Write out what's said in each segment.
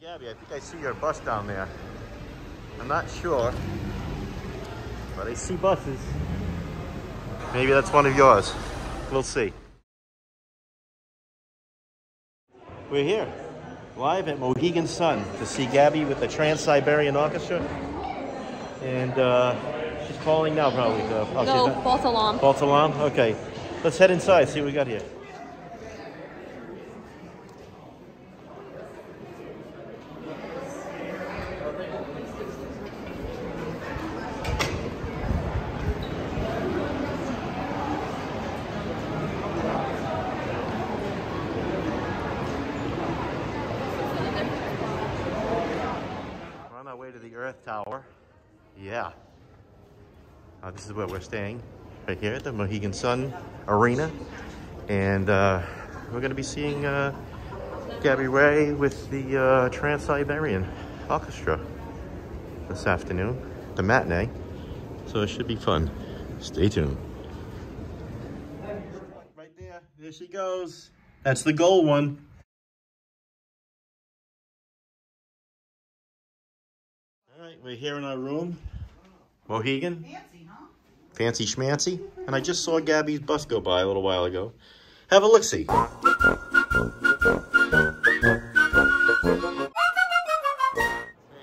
Gabby, I think I see your bus down there. I'm not sure, but I see buses. Maybe that's one of yours. We'll see. We're here, live at Mohegan Sun to see Gabby with the Trans-Siberian Orchestra. And uh, she's calling now probably. Uh, oh, No, false alarm. False alarm? Okay. Let's head inside, see what we got here. We're on our way to the Earth Tower. Yeah. Uh, this is where we're staying, right here at the Mohegan Sun Arena. And uh, we're going to be seeing uh, Gabby Ray with the uh, Trans-Siberian Orchestra this afternoon, the matinee. So it should be fun. Stay tuned. Right there. There she goes. That's the gold one. All right, we're here in our room. Mohegan. Fancy, schmancy. And I just saw Gabby's bus go by a little while ago. Have a look-see.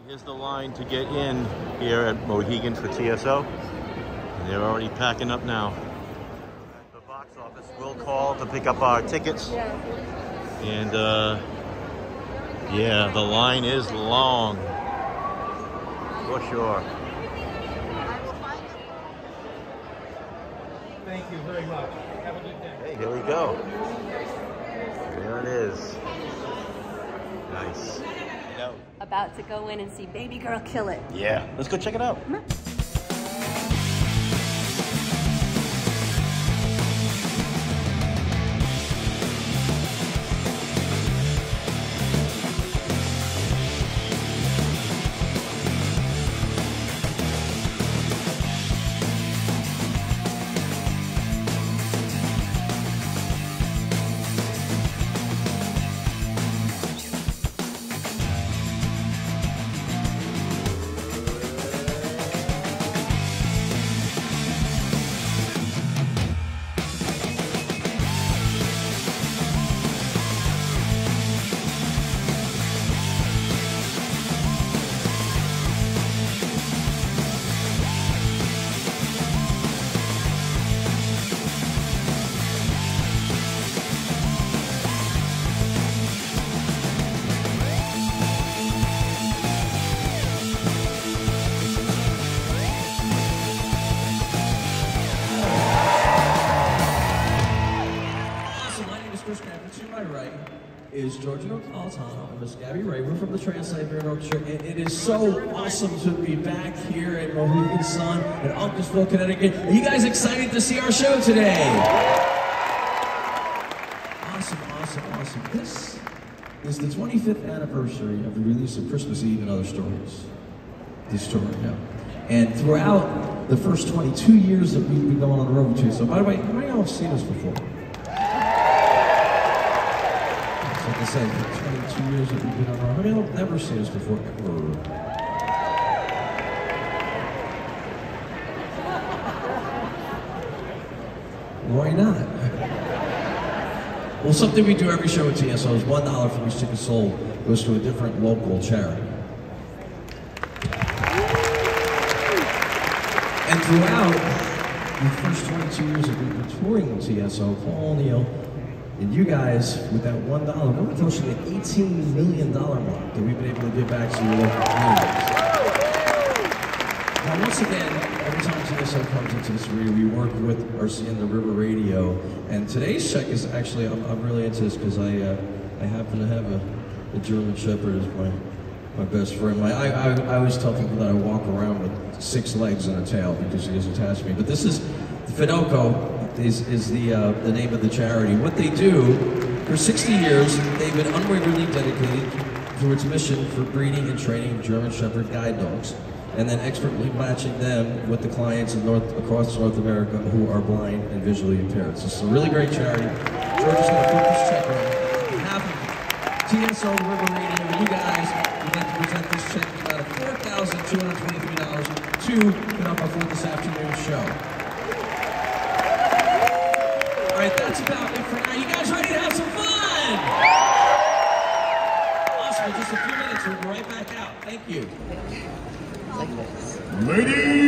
Here's the line to get in here at Mohegan for TSO. They're already packing up now. The box office, we'll call to pick up our tickets. And uh, yeah, the line is long. For sure. Thank you very much. Have a good day. Hey, here we go. There it is. Nice. About to go in and see baby girl kill it. Yeah, let's go check it out. So is Georgia Napolitano and Miss Gabby Ray. We're from the Trans-Siberian Orchestra, and it is so awesome to be back here at Mohegan Sun in Uncasville, Connecticut. Are you guys excited to see our show today? Awesome, awesome, awesome. This is the 25th anniversary of the release of Christmas Eve and Other Stories. This story, yeah. And throughout the first 22 years that we've been going on the road you, so by the way, how many of y'all have seen us before? I said, for 22 years that we've been on our, how many have never seen us before? Ever. Why not? Well, something we do every show at TSO is one dollar from each ticket sold goes to a different local charity. And throughout the first 22 years of touring with TSO, Paul O'Neill and you guys, with that one dollar, we're to the 18 million dollar mark that we've been able to give back to your local communities. Now, once again, every time TSO comes into this we work with RCN, the River Radio, and today's check is actually, I'm, I'm really into this because I, uh, I happen to have a, a German Shepherd as my, my best friend. My, I, I, I always tell people that I walk around with six legs and a tail because he is attached to me. But this is, Fidelco is, is the, uh, the name of the charity. What they do, for 60 years, they've been unwaveringly dedicated to its mission for breeding and training German Shepherd guide dogs and then expertly matching them with the clients in North, across North America who are blind and visually impaired. So it's a really great charity. George is going to put this check on behalf of TSO River Radio you guys, we'd like to present this check of $4,223 to get up before this afternoon's show. Back out. Thank you. Ladies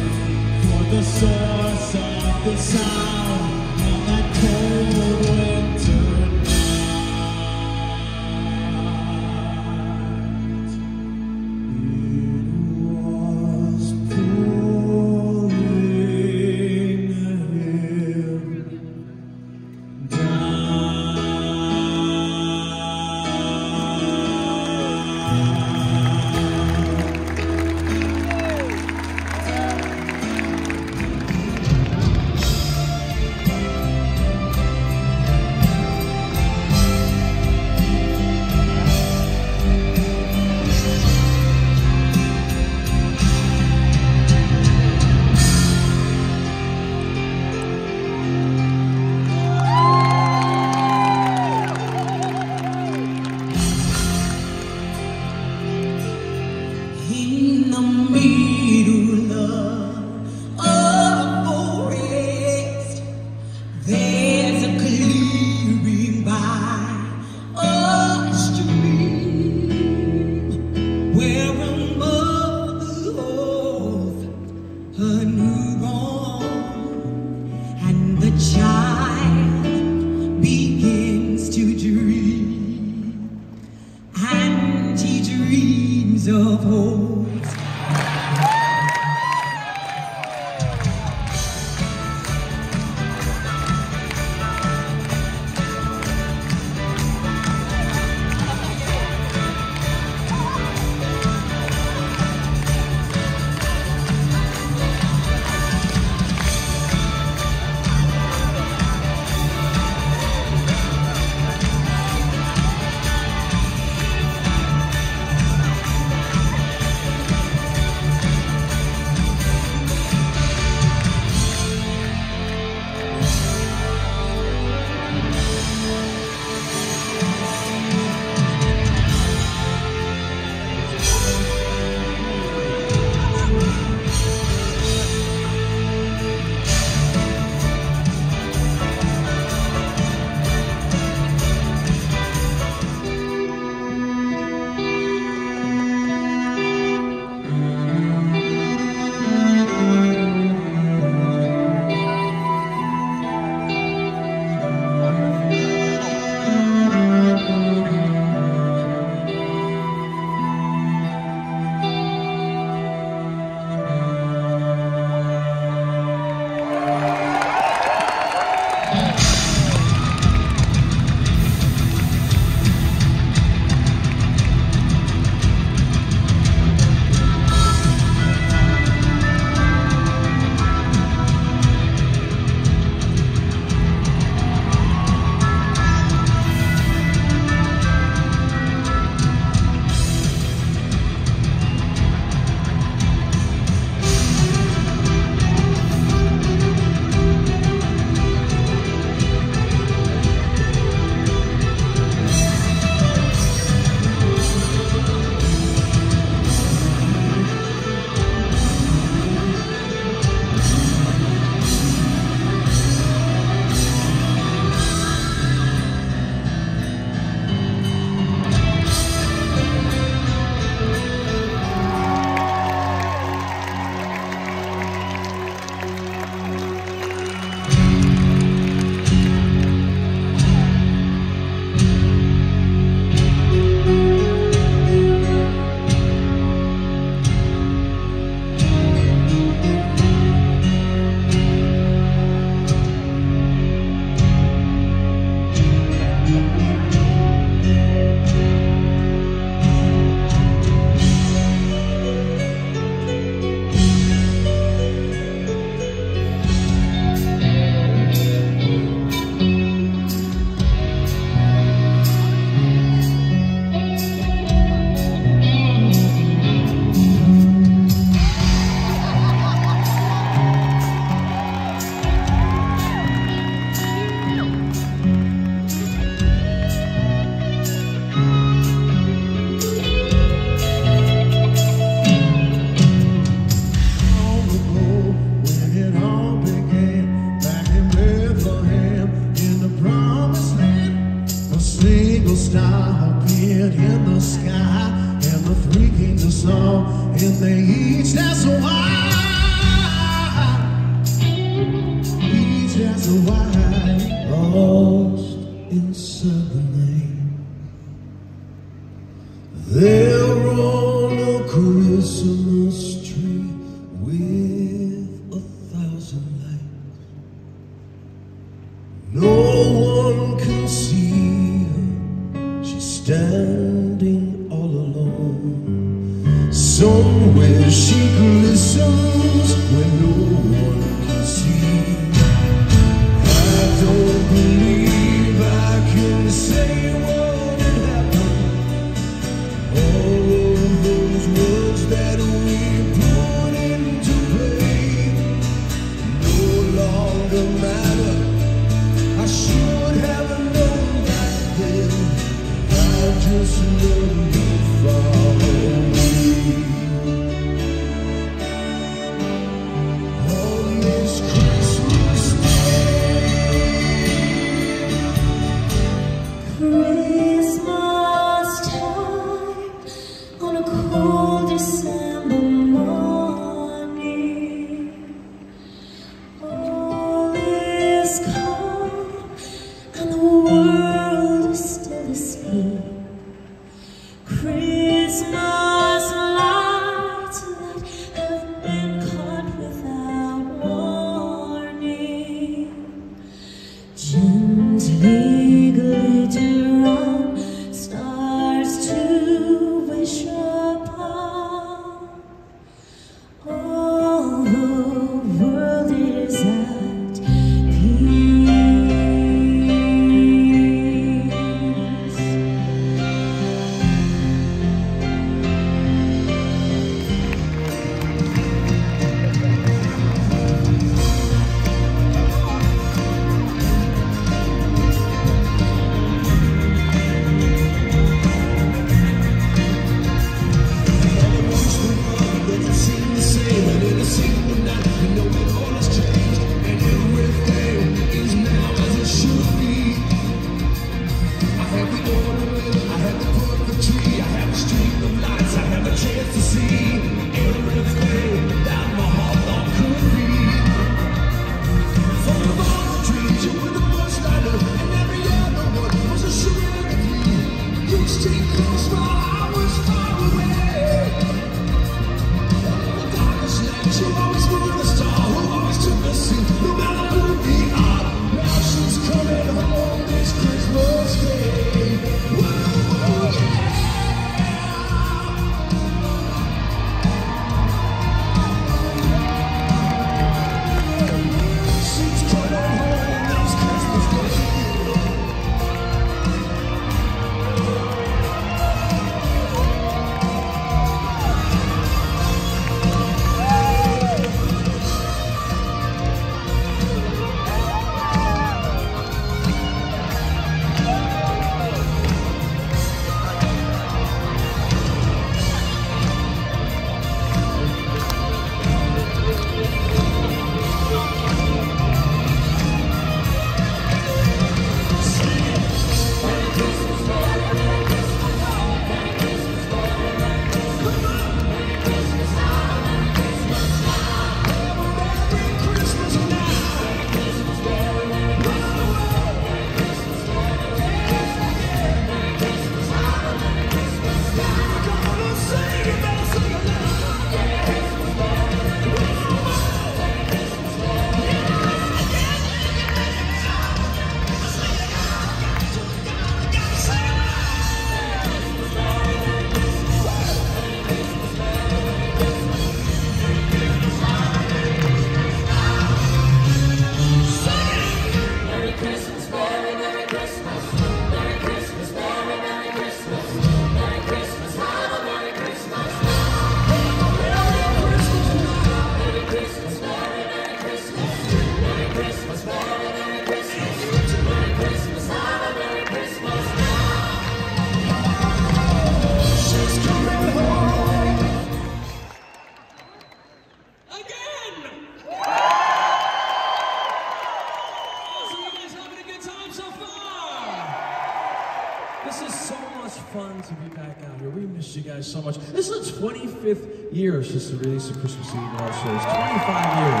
25th year since the release of Christmas Eve and all shows. 25 years.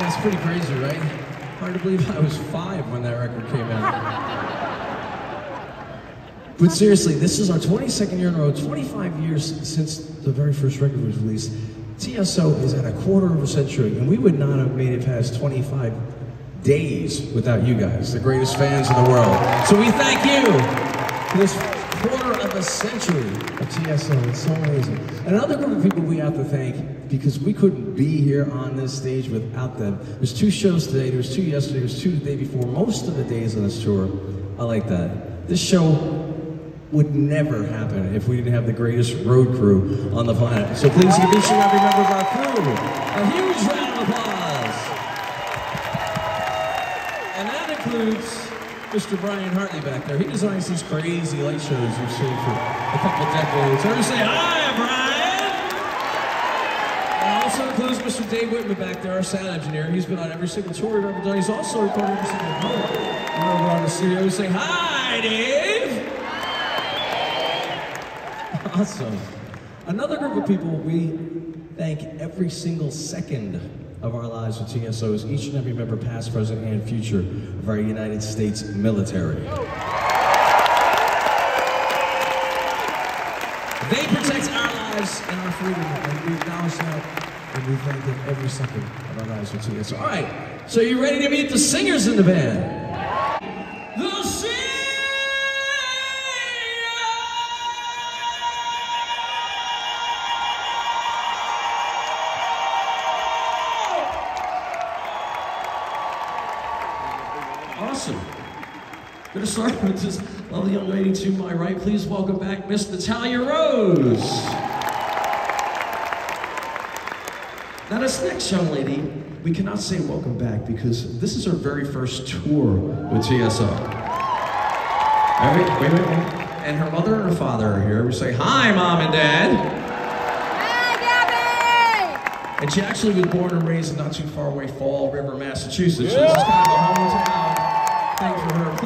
That's pretty crazy, right? Hard to believe I was five when that record came out. But seriously, this is our 22nd year in a row, 25 years since the very first record was released. TSO is at a quarter of a century, and we would not have made it past 25 days without you guys, the greatest fans in the world. So we thank you for this century of TSO. It's so amazing. And another group of people we have to thank because we couldn't be here on this stage without them. There's two shows today, there's two yesterday, there's two the day before. Most of the days on this tour, I like that. This show would never happen if we didn't have the greatest road crew on the planet. So please give each and every member of our crew a huge round of applause. And that includes Mr. Brian Hartley back there. He designs these crazy light shows you've seen for a couple decades. Everybody say hi, Brian! And also includes Mr. Dave Wittman back there, our sound engineer. He's been on every single tour we've ever done. He's also recorded every single tour. We're on the studio. Say hi, Dave! Awesome. Another group of people we thank every single second of our lives with TSO is each and every member, past, present, and future, of our United States military. They protect our lives and our freedom, and we acknowledge that, and we thank them every second of our lives with TSO. All right, so you ready to meet the singers in the band? Start with this lovely young lady to my right. Please welcome back Miss Natalia Rose. Now this next young lady, we cannot say welcome back because this is her very first tour with TSO. Right, wait, wait, wait. And her mother and her father are here. We say, hi, mom and dad. And she actually was born and raised not too far away, Fall River, Massachusetts. So this is kind of a hometown thing for her.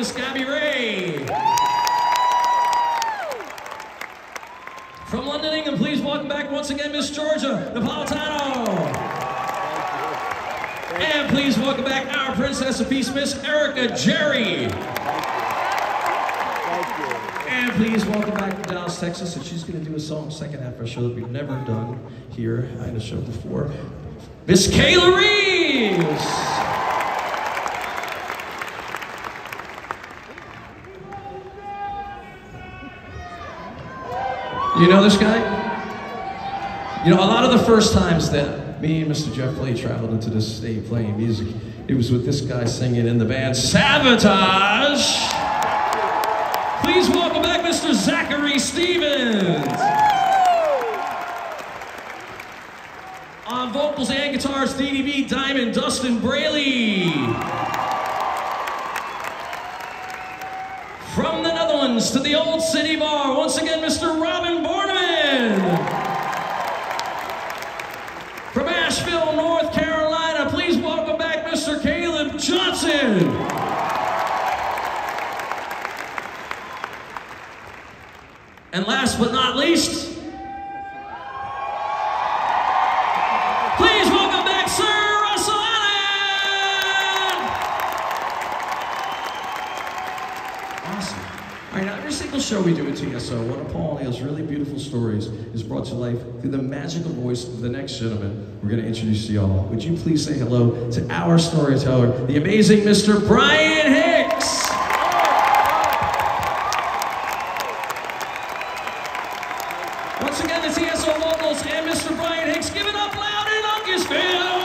Miss Gabby Ray. From London, England, please welcome back once again Miss Georgia Napolitano. And please welcome back our Princess of Peace, Miss Erika Jerry. And please welcome back from Dallas, Texas, and she's going to do a song second half of our show that we've never done here in a show before. Miss Kayla Reeves. You know this guy? You know, a lot of the first times that me and Mr. Jeff Plate traveled into this state playing music, it was with this guy singing in the band Savatage. Please welcome back Mr. Zachary Stevens. On vocals and guitars, DDB Diamond Dustin Braley. The Netherlands to the Old City Bar, once again, Mr. Robin Borneman. From Asheville, North Carolina, please welcome back Mr. Caleb Johnson. And last but not least, show we do at TSO, one of Paul O'Neill's really beautiful stories is brought to life through the magical voice of the next gentleman we're going to introduce to y'all. Would you please say hello to our storyteller, the amazing Mr. Bryan Hicks? Once again, the TSO vocals and Mr. Bryan Hicks. Give it up loud in Uncasville!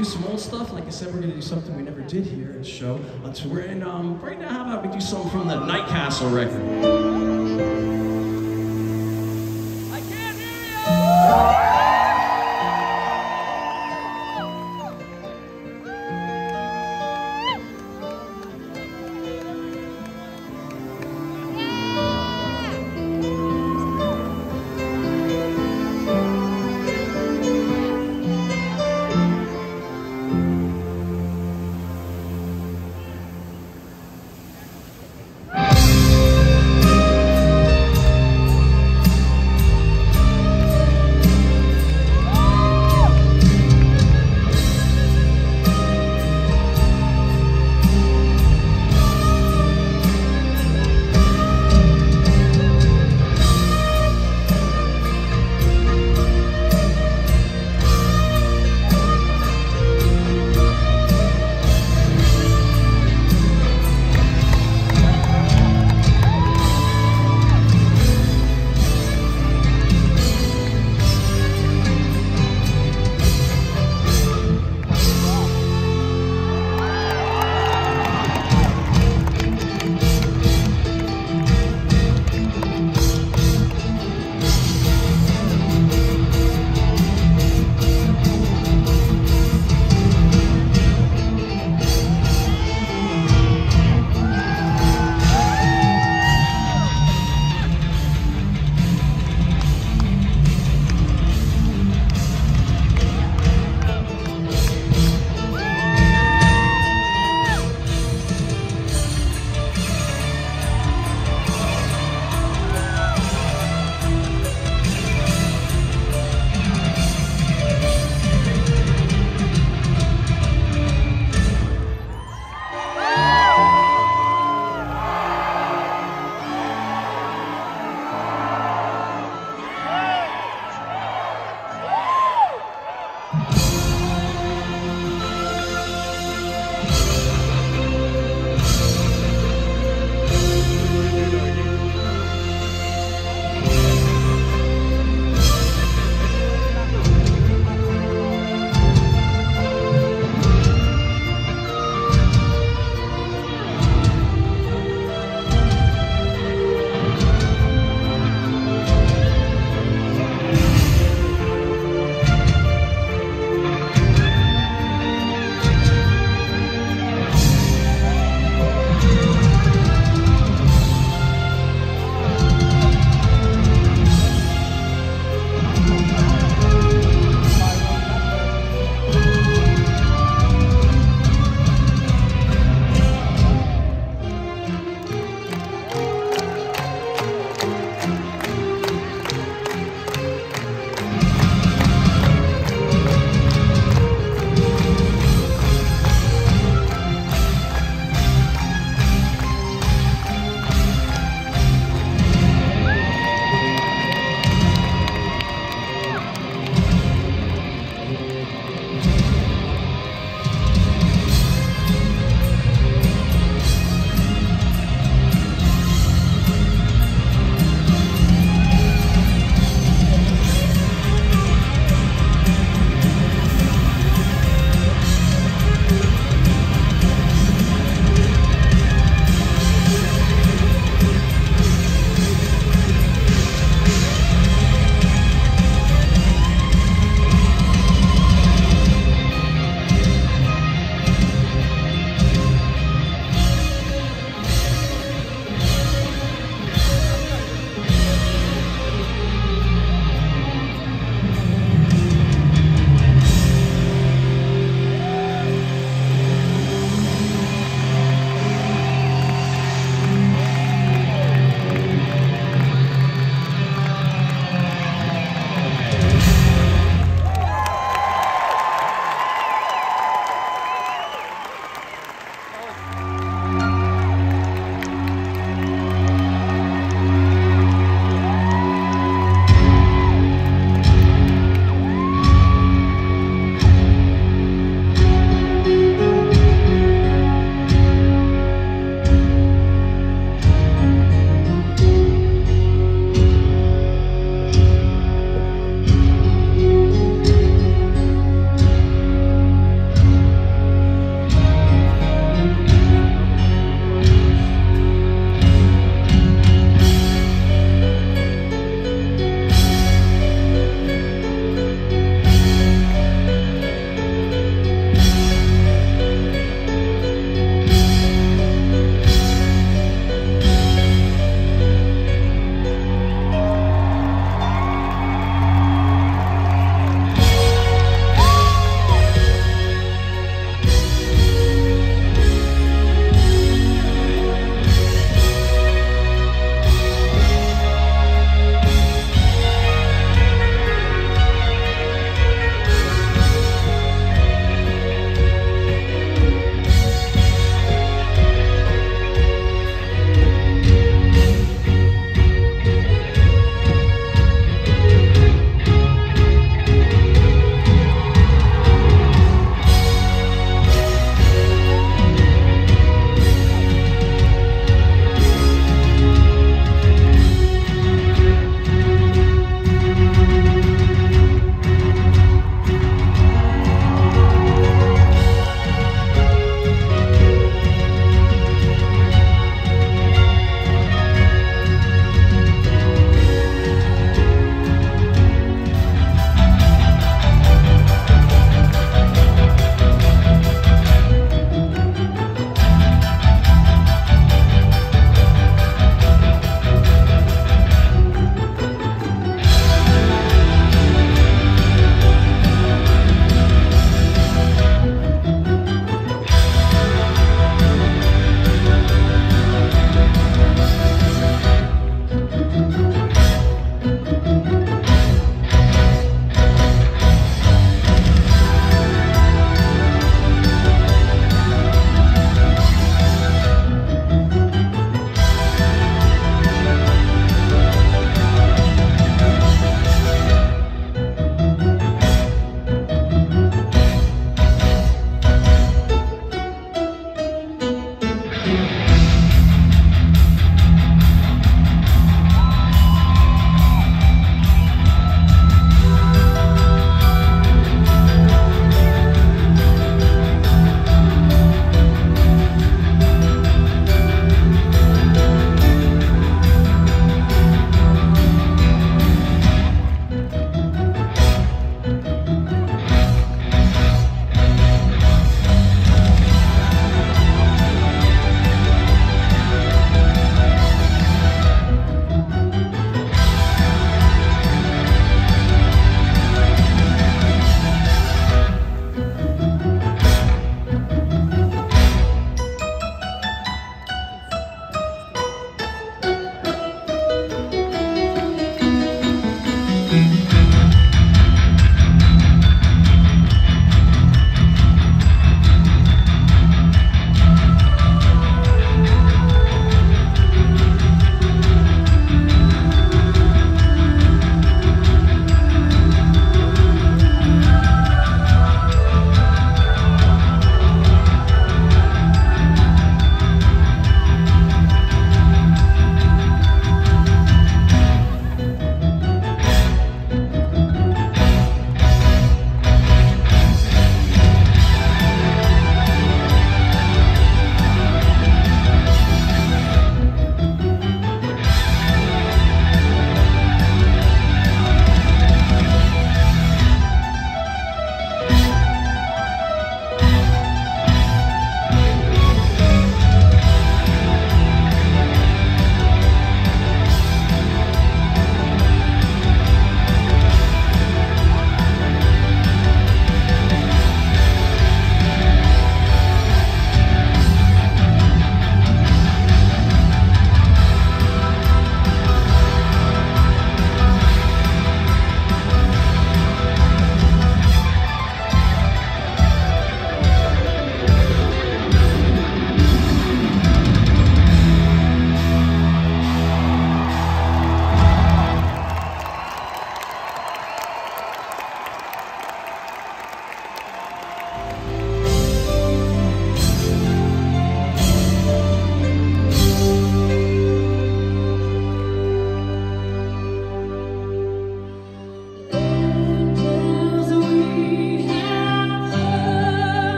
Do some old stuff. Like I said, we're gonna do something we never did here at the show on tour. And um, right now, how about we do something from the Night Castle record?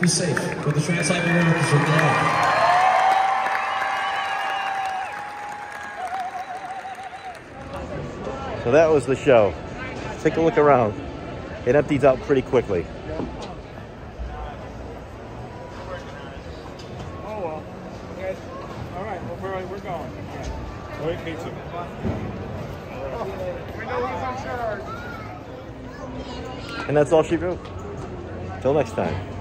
Be safe with the Trans Siberian Orchestra. Good night. So that was the show. Take a look around. It empties out pretty quickly. Oh, well. Okay. All right. Well, we're, we're going. Go eat pizza. We know who's on charge. And that's all she wrote. Till next time.